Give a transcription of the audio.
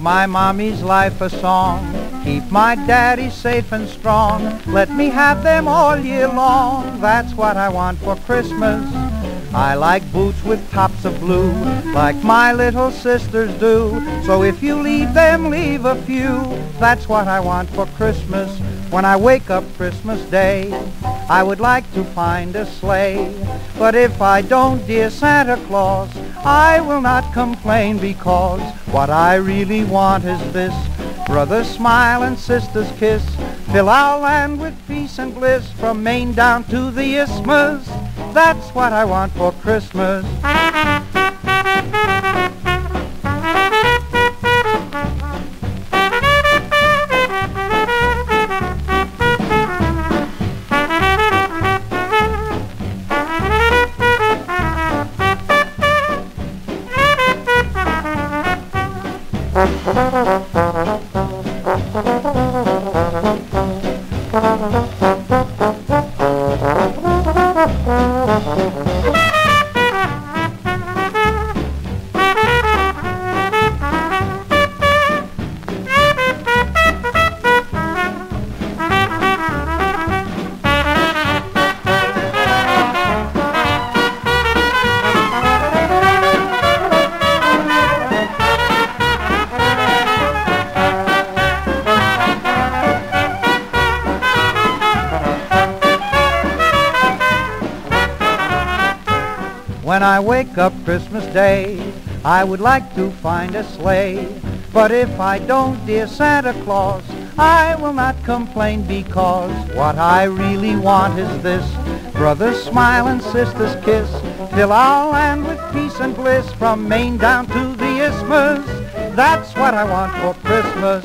my mommy's life a song. Keep my daddy safe and strong. Let me have them all year long. That's what I want for Christmas. I like boots with tops of blue, like my little sisters do. So if you leave them, leave a few. That's what I want for Christmas. When I wake up Christmas Day, I would like to find a sleigh. But if I don't, dear Santa Claus, I will not complain because what I really want is this Brothers smile and sisters kiss. Fill our land with peace and bliss from Maine down to the Isthmus. That's what I want for Christmas. When I wake up Christmas Day, I would like to find a sleigh. But if I don't, dear Santa Claus, I will not complain because what I really want is this. Brothers smile and sisters kiss. Fill our land with peace and bliss from Maine down to the Isthmus. That's what I want for Christmas.